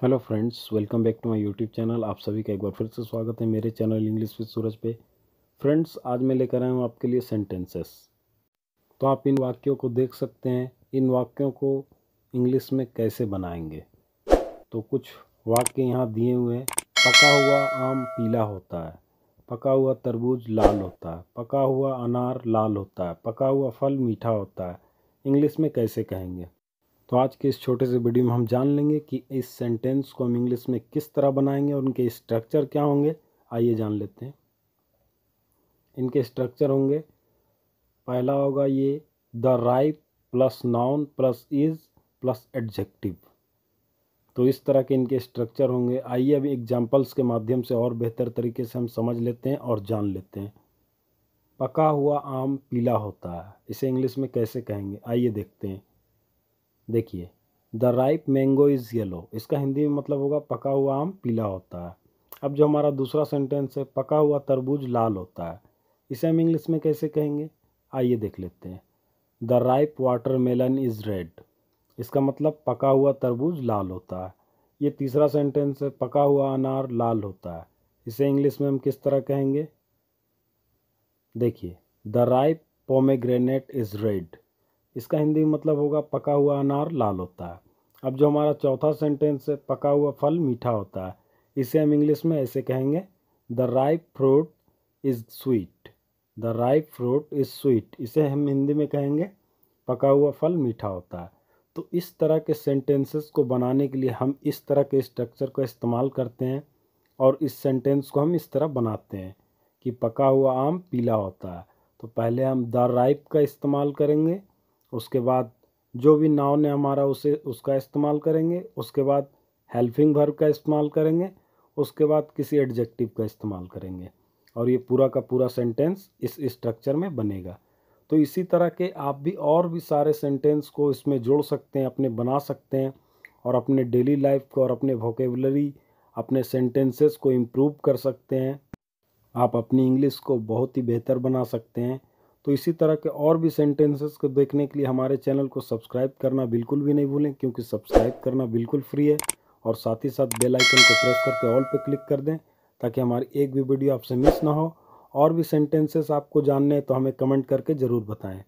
Hello friends, welcome back to my YouTube channel. आप सभी का एक बार फिर से स्वागत है मेरे चैनल इंग्लिश विद सूरज पे। फ्रेंड्स, आज मैं लेकर आया हूँ आपके लिए सेंटेंसेस तो आप इन वाक्यों को देख सकते हैं। इन वाक्यों को इंग्लिश में कैसे बनाएँगे? तो कुछ वाक्य यहाँ दिए हुए हैं। पका हुआ आम पीला होता है। पका हुआ तरबूज लाल होता है। पका हुआ अनार लाल होता है। पका हुआ फल मीठा होता है। इंग्लिश में कैसे कहेंगे? तो आज के इस छोटे से वीडियो में हम जान लेंगे कि इस सेंटेंस को हम इंग्लिश में किस तरह बनाएँगे और उनके स्ट्रक्चर क्या होंगे। आइए जान लेते हैं। इनके स्ट्रक्चर होंगे। पहला होगा ये the right plus noun plus is plus adjective तो इस तरह के इनके स्ट्रक्चर होंगे। आइए अभी एग्जाम्पल्स के माध्यम से और बेहतर तरीके से हम समझ लेते हैं और जान लेते हैं। पका हुआ आम पीला होता है। इसे इंग्लिश में कैसे कहेंगे? आइए देखते हैं। देखिए, the ripe mango is yellow इसका हिंदी में मतलब होगा पका हुआ आम पीला होता है। अब जो हमारा दूसरा सेंटेंस है, पका हुआ तरबूज लाल होता है इसे हम इंग्लिश में कैसे कहेंगे? आइए देख लेते हैं। The ripe watermelon is red इसका मतलब पका हुआ तरबूज लाल होता है। ये तीसरा सेंटेंस है, पका हुआ अनार लाल होता है इसे इंग्लिश में हम किस तरह कहेंगे? देखिए, the ripe pomegranate is red इसका हिंदी मतलब होगा पका हुआ अनार लाल होता है। अब जो हमारा चौथा सेंटेंस है, पका हुआ फल मीठा होता है। इसे हम इंग्लिश में ऐसे कहेंगे the ripe fruit is sweet the ripe fruit is sweet इसे हम हिंदी में कहेंगे, पका हुआ फल मीठा होता है. तो इस तरह के सेंटेंसेस को बनाने के लिए हम इस तरह के स्ट्रक्चर का इस्तेमाल करते हैं और इस सेंटेंस को हम इस तरह बनाते हैं कि पका हुआ आम पीला होता है। तो पहले हम द राइप का इस्तेमाल करेंगे। उसके बाद जो भी नाउन है हमारा उसे, उसका इस्तेमाल करेंगे, उसके बाद हेल्पिंग वर्ब का इस्तेमाल करेंगे, उसके बाद किसी एडजेक्टिव का इस्तेमाल करेंगे। और ये पूरा का पूरा सेंटेंस इस स्ट्रक्चर में बनेगा। तो इसी तरह के आप भी और भी सारे सेंटेंस को इसमें जोड़ सकते हैं, अपने बना सकते हैं और अपने डेली लाइफ को और अपने वोकेबलरी अपने सेंटेंसेस को इम्प्रूव कर सकते हैं। आप अपनी इंग्लिश को बहुत ही बेहतर बना सकते हैं। तो इसी तरह के और भी सेंटेंसेस को देखने के लिए हमारे चैनल को सब्सक्राइब करना बिल्कुल भी नहीं भूलें, क्योंकि सब्सक्राइब करना बिल्कुल फ्री है। और साथ ही साथ बेल आइकन को प्रेस करके ऑल पे क्लिक कर दें, ताकि हमारी एक भी वीडियो आपसे मिस ना हो। और भी सेंटेंसेस आपको जानने हैं तो हमें कमेंट करके ज़रूर बताएँ।